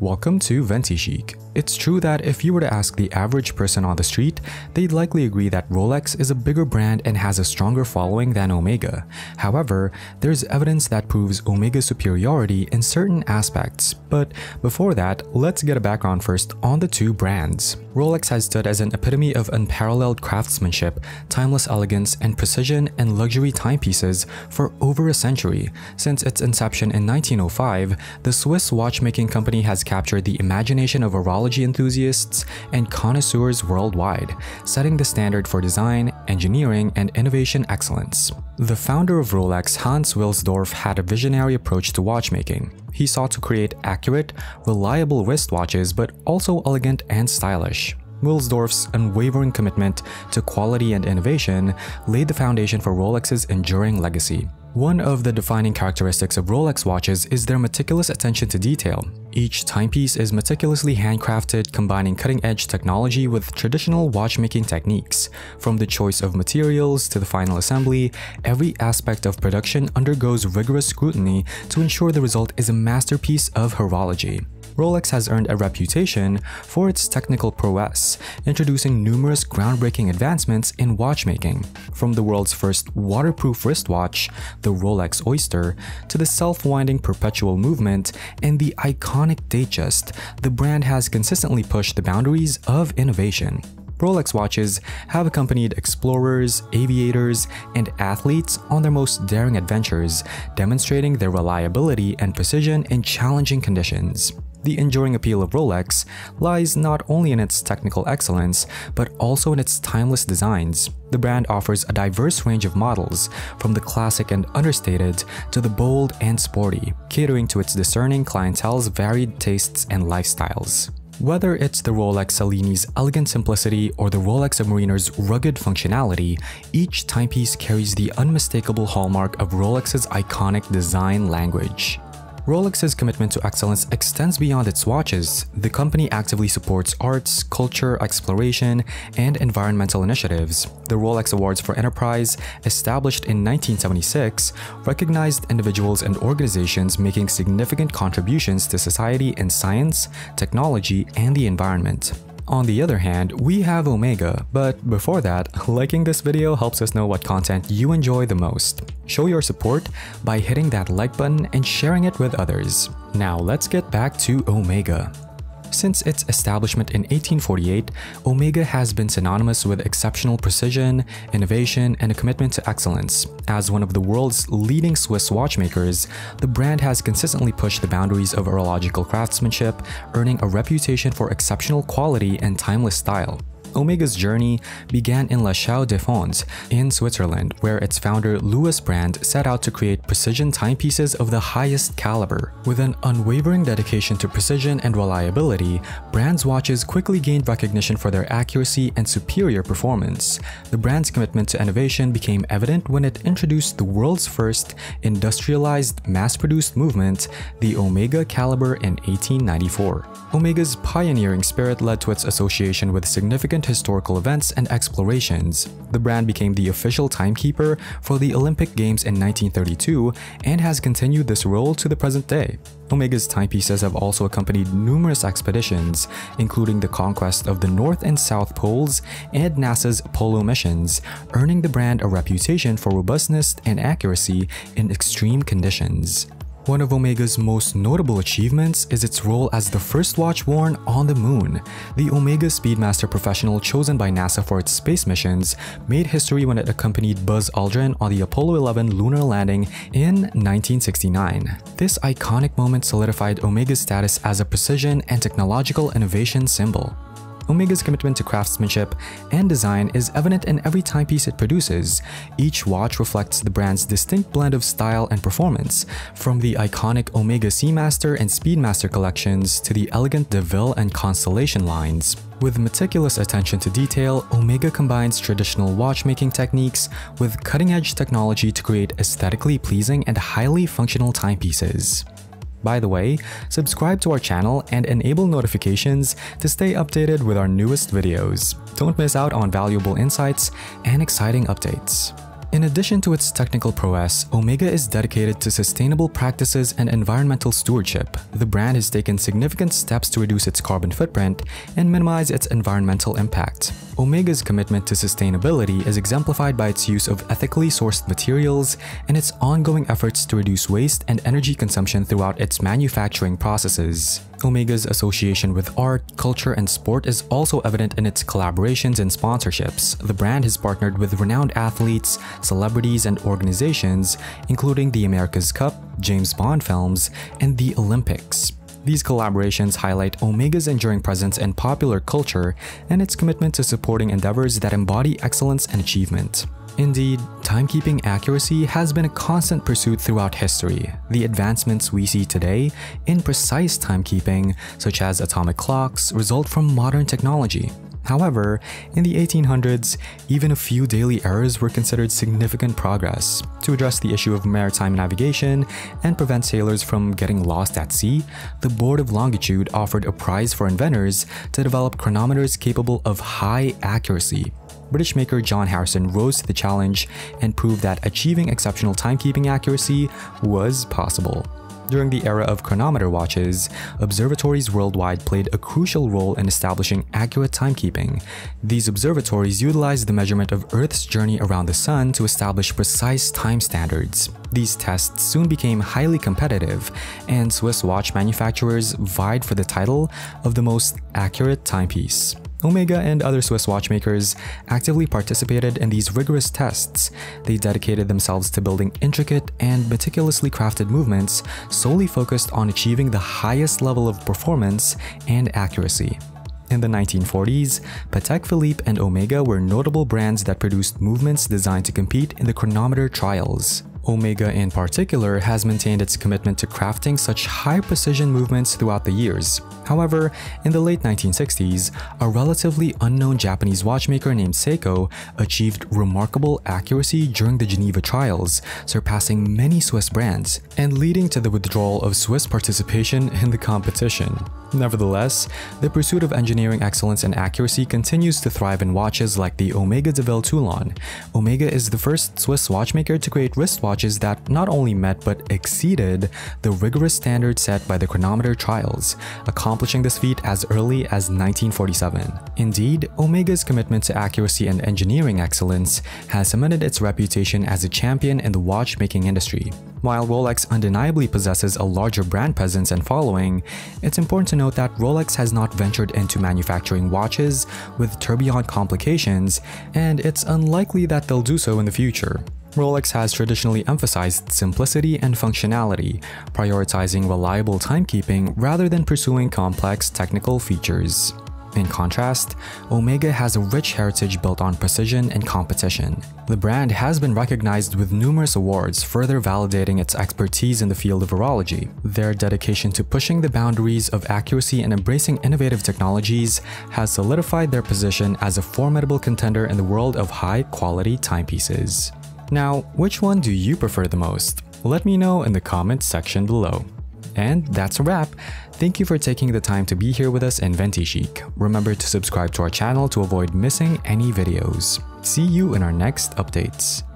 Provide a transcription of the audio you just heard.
Welcome to Ventichic. It's true that if you were to ask the average person on the street, they'd likely agree that Rolex is a bigger brand and has a stronger following than Omega. However, there's evidence that proves Omega's superiority in certain aspects. But before that, let's get a background first on the two brands. Rolex has stood as an epitome of unparalleled craftsmanship, timeless elegance, and precision in luxury timepieces for over a century. Since its inception in 1905, the Swiss watchmaking company has captured the imagination of a horology enthusiasts and connoisseurs worldwide, setting the standard for design, engineering, and innovation excellence. The founder of Rolex, Hans Wilsdorf, had a visionary approach to watchmaking. He sought to create accurate, reliable wristwatches but also elegant and stylish. Wilsdorf's unwavering commitment to quality and innovation laid the foundation for Rolex's enduring legacy. One of the defining characteristics of Rolex watches is their meticulous attention to detail. Each timepiece is meticulously handcrafted, combining cutting-edge technology with traditional watchmaking techniques. From the choice of materials to the final assembly, every aspect of production undergoes rigorous scrutiny to ensure the result is a masterpiece of horology. Rolex has earned a reputation for its technical prowess, introducing numerous groundbreaking advancements in watchmaking. From the world's first waterproof wristwatch, the Rolex Oyster, to the self-winding perpetual movement and the iconic Datejust, the brand has consistently pushed the boundaries of innovation. Rolex watches have accompanied explorers, aviators, and athletes on their most daring adventures, demonstrating their reliability and precision in challenging conditions. The enduring appeal of Rolex lies not only in its technical excellence, but also in its timeless designs. The brand offers a diverse range of models, from the classic and understated to the bold and sporty, catering to its discerning clientele's varied tastes and lifestyles. Whether it's the Rolex Cellini's elegant simplicity or the Rolex Submariner's rugged functionality, each timepiece carries the unmistakable hallmark of Rolex's iconic design language. Rolex's commitment to excellence extends beyond its watches. The company actively supports arts, culture, exploration, and environmental initiatives. The Rolex Awards for Enterprise, established in 1976, recognized individuals and organizations making significant contributions to society in science, technology, and the environment. On the other hand, we have Omega, but before that, liking this video helps us know what content you enjoy the most. Show your support by hitting that like button and sharing it with others. Now let's get back to Omega. Since its establishment in 1848, Omega has been synonymous with exceptional precision, innovation, and a commitment to excellence. As one of the world's leading Swiss watchmakers, the brand has consistently pushed the boundaries of horological craftsmanship, earning a reputation for exceptional quality and timeless style. Omega's journey began in La Chaux-de-Fonds in Switzerland, where its founder Louis Brand set out to create precision timepieces of the highest caliber. With an unwavering dedication to precision and reliability, Brand's watches quickly gained recognition for their accuracy and superior performance. The brand's commitment to innovation became evident when it introduced the world's first industrialized, mass-produced movement, the Omega Caliber in 1894. Omega's pioneering spirit led to its association with significant significant historical events and explorations. The brand became the official timekeeper for the Olympic Games in 1932 and has continued this role to the present day. Omega's timepieces have also accompanied numerous expeditions, including the conquest of the North and South Poles and NASA's Apollo missions, earning the brand a reputation for robustness and accuracy in extreme conditions. One of Omega's most notable achievements is its role as the first watch worn on the moon. The Omega Speedmaster professional chosen by NASA for its space missions made history when it accompanied Buzz Aldrin on the Apollo 11 lunar landing in 1969. This iconic moment solidified Omega's status as a precision and technological innovation symbol. Omega's commitment to craftsmanship and design is evident in every timepiece it produces. Each watch reflects the brand's distinct blend of style and performance, from the iconic Omega Seamaster and Speedmaster collections to the elegant DeVille and Constellation lines. With meticulous attention to detail, Omega combines traditional watchmaking techniques with cutting-edge technology to create aesthetically pleasing and highly functional timepieces. By the way, subscribe to our channel and enable notifications to stay updated with our newest videos. Don't miss out on valuable insights and exciting updates. In addition to its technical prowess, Omega is dedicated to sustainable practices and environmental stewardship. The brand has taken significant steps to reduce its carbon footprint and minimize its environmental impact. Omega's commitment to sustainability is exemplified by its use of ethically sourced materials and its ongoing efforts to reduce waste and energy consumption throughout its manufacturing processes. Omega's association with art, culture, and sport is also evident in its collaborations and sponsorships. The brand has partnered with renowned athletes, celebrities, and organizations, including the America's Cup, James Bond films, and the Olympics. These collaborations highlight Omega's enduring presence in popular culture and its commitment to supporting endeavors that embody excellence and achievement. Indeed, timekeeping accuracy has been a constant pursuit throughout history. The advancements we see today in precise timekeeping, such as atomic clocks, result from modern technology. However, in the 1800s, even a few daily errors were considered significant progress. To address the issue of maritime navigation and prevent sailors from getting lost at sea, the Board of Longitude offered a prize for inventors to develop chronometers capable of high accuracy. British maker John Harrison rose to the challenge and proved that achieving exceptional timekeeping accuracy was possible. During the era of chronometer watches, observatories worldwide played a crucial role in establishing accurate timekeeping. These observatories utilized the measurement of Earth's journey around the Sun to establish precise time standards. These tests soon became highly competitive, and Swiss watch manufacturers vied for the title of the most accurate timepiece. Omega and other Swiss watchmakers actively participated in these rigorous tests. They dedicated themselves to building intricate and meticulously crafted movements solely focused on achieving the highest level of performance and accuracy. In the 1940s, Patek Philippe and Omega were notable brands that produced movements designed to compete in the chronometer trials. Omega in particular has maintained its commitment to crafting such high precision movements throughout the years. However, in the late 1960s, a relatively unknown Japanese watchmaker named Seiko achieved remarkable accuracy during the Geneva trials, surpassing many Swiss brands, and leading to the withdrawal of Swiss participation in the competition. Nevertheless, the pursuit of engineering excellence and accuracy continues to thrive in watches like the Omega Deville Tourbillon. Omega is the first Swiss watchmaker to create wristwatches that not only met but exceeded the rigorous standards set by the chronometer trials, accomplishing this feat as early as 1947. Indeed, Omega's commitment to accuracy and engineering excellence has cemented its reputation as a champion in the watchmaking industry. While Rolex undeniably possesses a larger brand presence and following, it's important to note that Rolex has not ventured into manufacturing watches with tourbillon complications, and it's unlikely that they'll do so in the future. Rolex has traditionally emphasized simplicity and functionality, prioritizing reliable timekeeping rather than pursuing complex technical features. In contrast, Omega has a rich heritage built on precision and competition. The brand has been recognized with numerous awards, further validating its expertise in the field of horology. Their dedication to pushing the boundaries of accuracy and embracing innovative technologies has solidified their position as a formidable contender in the world of high-quality timepieces. Now, which one do you prefer the most? Let me know in the comments section below. And that's a wrap. Thank you for taking the time to be here with us in Ventichic. Remember to subscribe to our channel to avoid missing any videos. See you in our next updates.